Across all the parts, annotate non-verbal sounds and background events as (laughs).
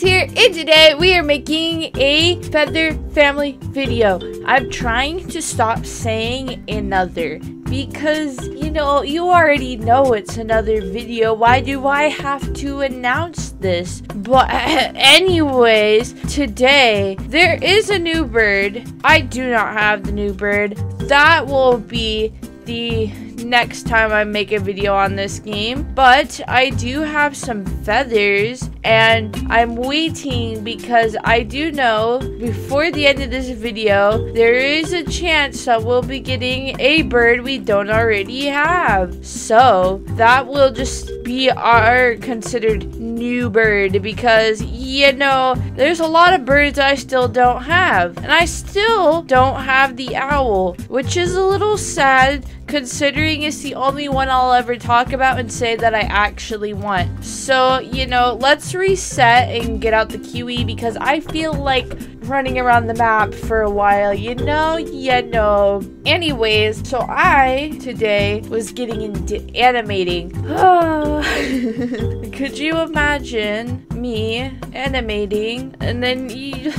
Here, and today we are making a Feather Family video. I'm trying to stop saying another because, you know, you already know it's another video. Why do I have to announce this? But (laughs) anyways, today there is a new bird. I do not have the new bird. That will be the next time I make a video on this game. But I do have some feathers and I'm waiting because I do know before the end of this video, there is a chance that we'll be getting a bird we don't already have. So that will just be are considered new bird because, you know, there's a lot of birds I still don't have. And I still don't have the owl, which is a little sad considering it's the only one I'll ever talk about and say that I actually want. So, you know, let's reset and get out the Kiwi because I feel like running around the map for a while, you know? You know. Anyways, so I today was getting into animating. (sighs) Could you imagine me animating and then you (laughs)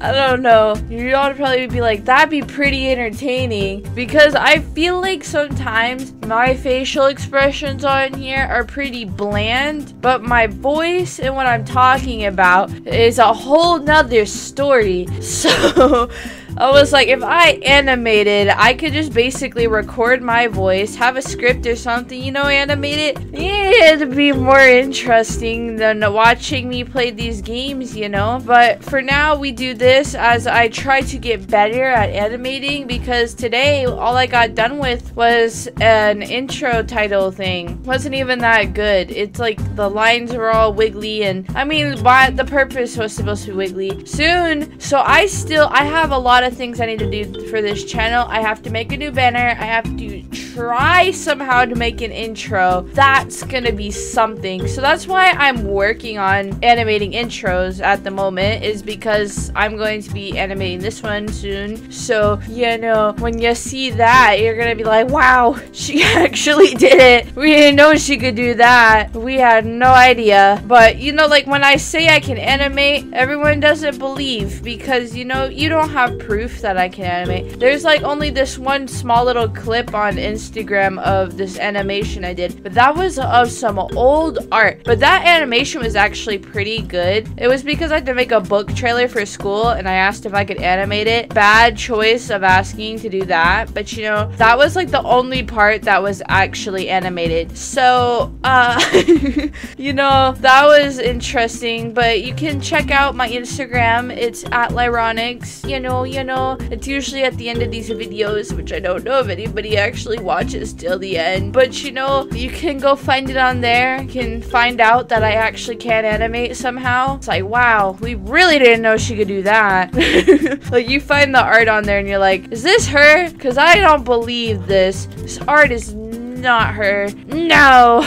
I don't know. You all probably be like, that'd be pretty entertaining because I feel like sometimes my facial expressions on here are pretty bland, but my voice and what I'm talking about is a whole nother story. (laughs) So I was like, if I animated, I could just basically record my voice, have a script or something, you know, animate it. Yeah, it'd be more interesting than watching me play these games, you know. But for now, we do this as I try to get better at animating because today, all I got done with was an intro title thing. Wasn't even that good. It's like the lines were all wiggly and I mean, but the purpose was supposed to be wiggly. Soon, so I still, I have a lot of of things I need to do for this channel. I have to make a new banner. I have to try somehow to make an intro. That's gonna be something. So that's why I'm working on animating intros at the moment is because I'm going to be animating this one soon. So, you know, when you see that, you're gonna be like, wow, (laughs) she actually did it. We didn't know she could do that. We had no idea. But, you know, like when I say I can animate, everyone doesn't believe because, you know, you don't have proof that I can animate. There's like only this one small little clip on Instagram of this animation I did, but that was of some old art. But that animation was actually pretty good. It was because I had to make a book trailer for school and I asked if I could animate it. Bad choice of asking to do that, but you know, that was like the only part that was actually animated. So, uh, (laughs) you know, that was interesting, but you can check out my Instagram. It's at Lyronyx. You know, you know know, it's usually at the end of these videos, which I don't know if anybody actually watches till the end. But you know, you can go find it on there. You can find out that I actually can animate somehow. It's like, wow, we really didn't know she could do that. (laughs) like you find the art on there and you're like, is this her? Because I don't believe this. This art is not her. No.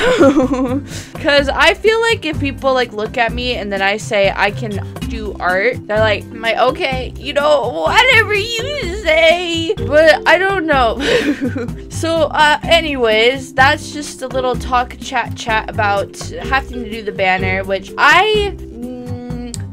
(laughs) Because I feel like if people like look at me and then I say I can do art, they're like, am I okay? You know, whatever you say. But I don't know. (laughs) so, uh, anyways, that's just a little talk chat chat about having to do the banner, which I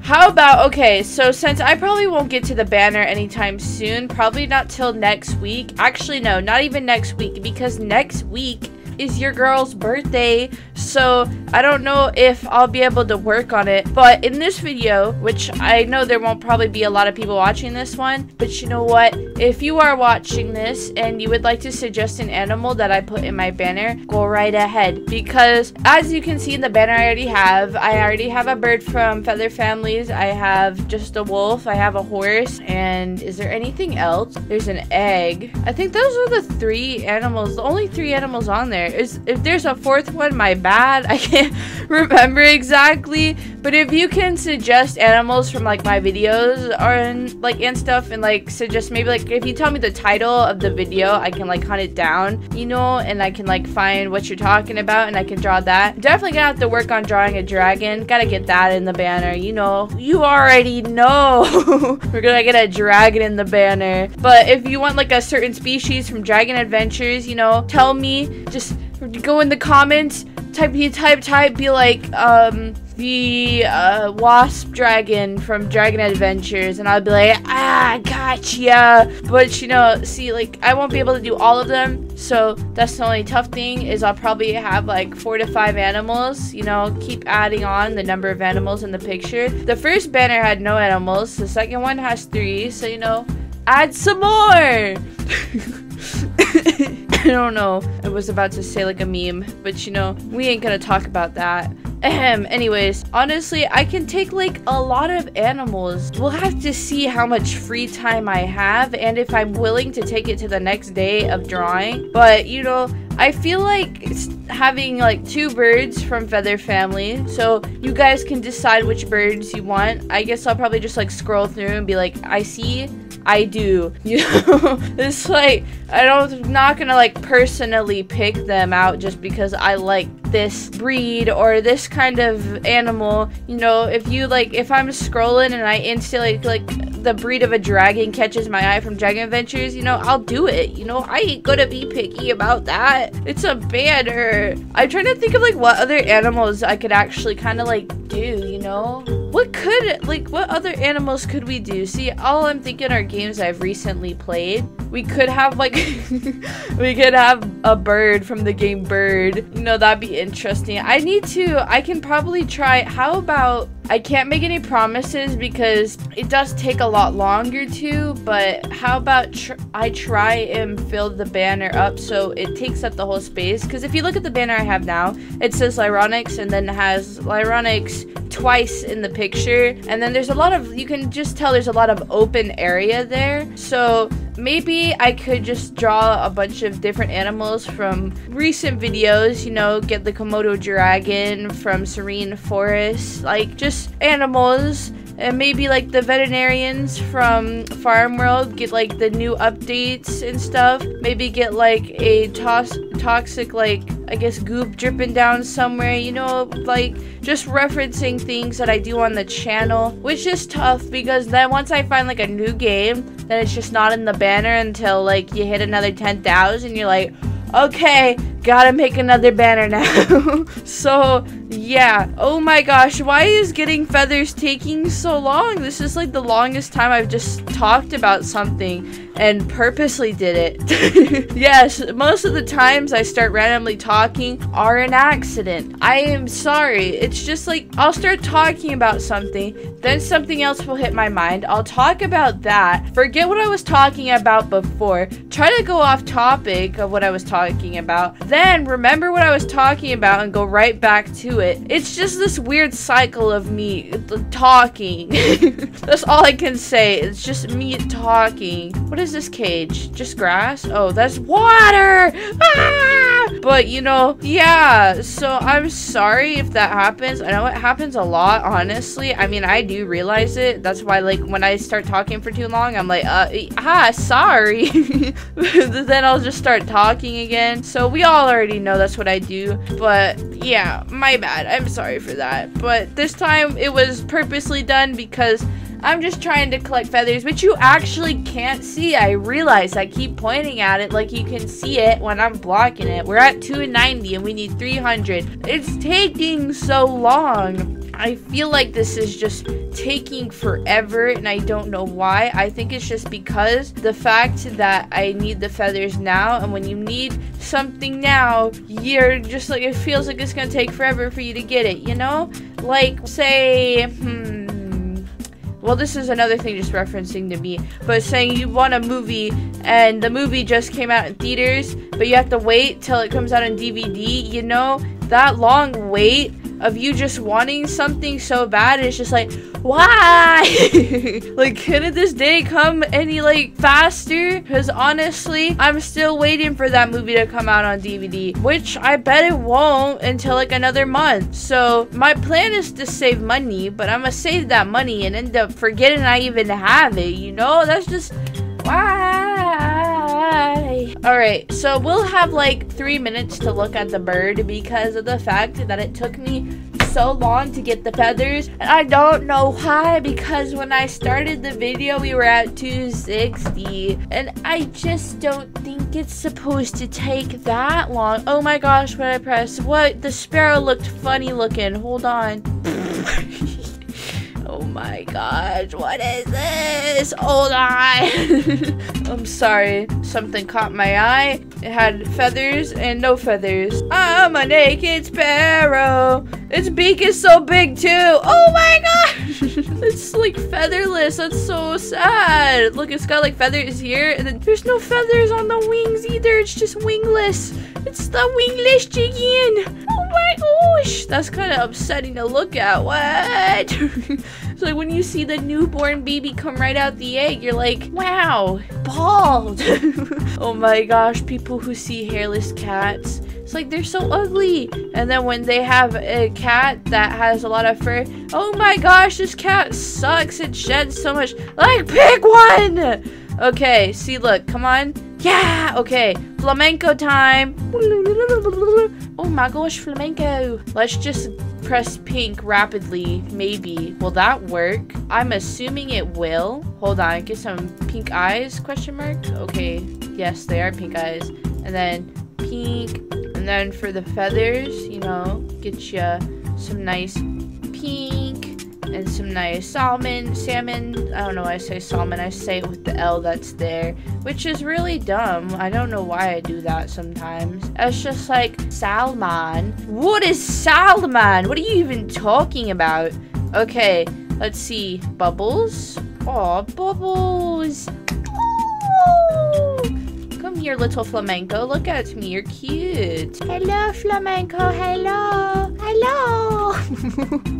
how about, okay, so since I probably won't get to the banner anytime soon, probably not till next week. Actually, no, not even next week, because next week is your girl's birthday, so I don't know if I'll be able to work on it. But in this video, which I know there won't probably be a lot of people watching this one, but you know what? If you are watching this and you would like to suggest an animal that I put in my banner, go right ahead. Because as you can see in the banner I already have, I already have a bird from Feather Families. I have just a wolf. I have a horse. And is there anything else? There's an egg. I think those are the three animals, the only three animals on there. Is if there's a fourth one, my bad. (laughs) I can't remember exactly. But if you can suggest animals from like my videos or like and stuff and like suggest maybe like if you tell me the title of the video, I can like hunt it down, you know, and I can like find what you're talking about and I can draw that. Definitely gonna have to work on drawing a dragon. Gotta get that in the banner, you know. You already know. (laughs) We're gonna get a dragon in the banner. But if you want like a certain species from Dragon Adventures, you know, tell me. Just go in the comments type, he type, type, be like, um, the uh, wasp dragon from Dragon Adventures, and I'll be like, ah, gotcha. But you know, see, like, I won't be able to do all of them, so that's the only tough thing is I'll probably have like four to five animals. You know, keep adding on the number of animals in the picture. The first banner had no animals. The second one has three, so you know, add some more. (laughs) (laughs) I don't know. I was about to say like a meme, but you know, we ain't gonna talk about that. Ahem, anyways, honestly, I can take like a lot of animals. We'll have to see how much free time I have and if I'm willing to take it to the next day of drawing. But, you know, I feel like having like two birds from Feather Family, so you guys can decide which birds you want. I guess I'll probably just like scroll through and be like, I see I do. (laughs) You know, it's like I don't not gonna like personally pick them out just because I like this breed or this kind of animal. You know, if you like if I'm scrolling and I instantly like the breed of a dragon catches my eye from Dragon Adventures, you know, I'll do it. You know, I ain't gonna be picky about that. It's a banner. I'm trying to think of like what other animals I could actually kind of like do, you know? What could, like, what other animals could we do? See, all I'm thinking are games I've recently played. We could have, like, (laughs) we could have a bird from the game Bird. You know, that'd be interesting. I need to, I can probably try, how about I can't make any promises because it does take a lot longer to, but how about tr I try and fill the banner up so it takes up the whole space? Because if you look at the banner I have now, it says Lyronyx and then has Lyronyx twice in the picture. And then there's a lot of, you can just tell there's a lot of open area there. So maybe I could just draw a bunch of different animals from recent videos, you know, get the Komodo dragon from Serene Forest, like just animals and maybe like the veterinarians from Farm World get like the new updates and stuff. Maybe get like a toss toxic like I guess goop dripping down somewhere, you know, like just referencing things that I do on the channel, which is tough because then once I find like a new game, then it's just not in the banner until like you hit another 10,000, you're like, okay, gotta make another banner now. (laughs) so, yeah. Oh my gosh, why is getting feathers taking so long? This is like the longest time I've just talked about something and purposely did it. (laughs) yes, most of the times I start randomly talking are an accident. I am sorry. It's just like I'll start talking about something, then something else will hit my mind. I'll talk about that, forget what I was talking about before, try to go off topic of what I was talking about, then remember what I was talking about and go right back to it. It's just this weird cycle of me talking. (laughs) That's all I can say. It's just me talking. What is is this cage? Just grass? Oh, that's water! Ah! But, you know, yeah. So, I'm sorry if that happens. I know it happens a lot, honestly. I mean, I do realize it. That's why, like, when I start talking for too long, I'm like, uh, ah, sorry. (laughs) then I'll just start talking again. So, we all already know that's what I do. But, yeah, my bad. I'm sorry for that. But this time, it was purposely done because I'm just trying to collect feathers, which you actually can't see. I realize I keep pointing at it like you can see it when I'm blocking it. We're at 290 and we need 300. It's taking so long. I feel like this is just taking forever and I don't know why. I think it's just because the fact that I need the feathers now and when you need something now, you're just like, it feels like it's gonna take forever for you to get it, you know? Like, say, hmm, well, this is another thing just referencing to me, but saying you want a movie and the movie just came out in theaters, but you have to wait till it comes out on DVD, you know, that long wait of you just wanting something so bad it's just like why? (laughs) Like couldn't this day come any like faster? Because honestly i'm still waiting for that movie to come out on dvd which i bet it won't until like another month. So my plan is to save money but i'm gonna save that money and end up forgetting i even have it you know? That's just why Alright, so we'll have like three minutes to look at the bird because of the fact that it took me so long to get the feathers. And I don't know why because when I started the video, we were at 260. And I just don't think it's supposed to take that long. Oh my gosh, what I pressed. What? The sparrow looked funny looking. Hold on. (laughs) Oh my gosh, what is this? Hold on. (laughs) I'm sorry. Something caught my eye. It had feathers and no feathers. I'm a naked sparrow. Its beak is so big too. Oh my gosh. (laughs) it's like featherless. That's so sad. Look, it's got like feathers here and then there's no feathers on the wings either. It's just wingless. It's the wingless chicken. Oh my gosh. That's kind of upsetting to look at. What? (laughs) so like when you see the newborn baby come right out the egg, you're like, wow, bald. (laughs) oh my gosh, people who see hairless cats. It's like they're so ugly. And then when they have a cat that has a lot of fur, oh my gosh, this cat sucks. It sheds so much. Like, pick one! Okay, see, look, come on. Yeah, okay, flamenco time. Oh my gosh, flamenco. Let's just press pink rapidly, maybe. Will that work? I'm assuming it will. Hold on, get some pink eyes, question mark? Okay, yes, they are pink eyes. And then pink, and then for the feathers, you know, get you some nice pink and some nice salmon, salmon. I don't know why I say salmon. I say it with the L that's there, which is really dumb. I don't know why I do that sometimes. It's just like salmon. What is salmon? What are you even talking about? Okay, let's see. Bubbles. Oh, bubbles. Come here, little flamenco. Look at me. You're cute. Hello, flamenco. Hello. Hello. (laughs)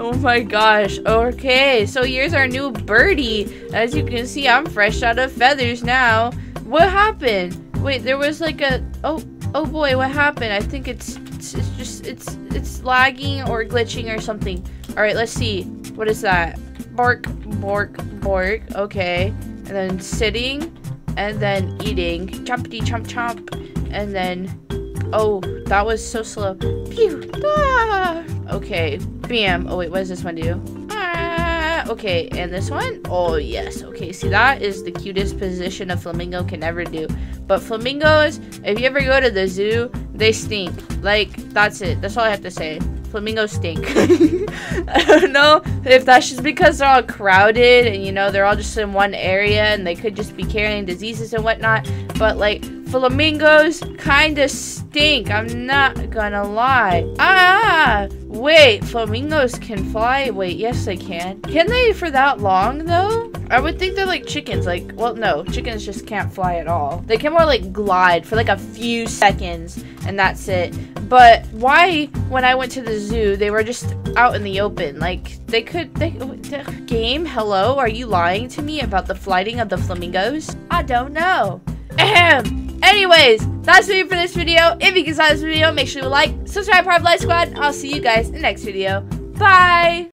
oh my gosh. Okay, so here's our new birdie. As you can see, I'm fresh out of feathers now. What happened? Wait, there was like a... Oh, oh boy, what happened? I think it's, it's, it's just... It's, it's lagging or glitching or something. All right, let's see. What is that? Bark, bork, bork. Okay. And then sitting and then eating. Chompity chomp chomp. And then, oh, that was so slow. Pew! Ah! Okay, bam. Oh wait, what does this one do? Ah! Okay, and this one? Oh yes. Okay, see that is the cutest position a flamingo can ever do. But flamingos, if you ever go to the zoo, they stink. Like, that's it. That's all I have to say. Flamingos stink. (laughs) I don't know if that's just because they're all crowded and you know they're all just in one area and they could just be carrying diseases and whatnot. But like flamingos kind of stink. I'm not gonna lie. Ah, wait, flamingos can fly? Wait, yes they can. Can they for that long though? I would think they're like chickens. Like, well, no, chickens just can't fly at all. They can more like glide for like a few seconds and that's it. But why, when I went to the zoo, they were just out in the open? Like, they could, they, game, hello? Are you lying to me about the flighting of the flamingos? I don't know. Ahem. Anyways, that's it for this video. If you guys like this video, make sure to like, subscribe, of LySquad. I'll see you guys in the next video. Bye!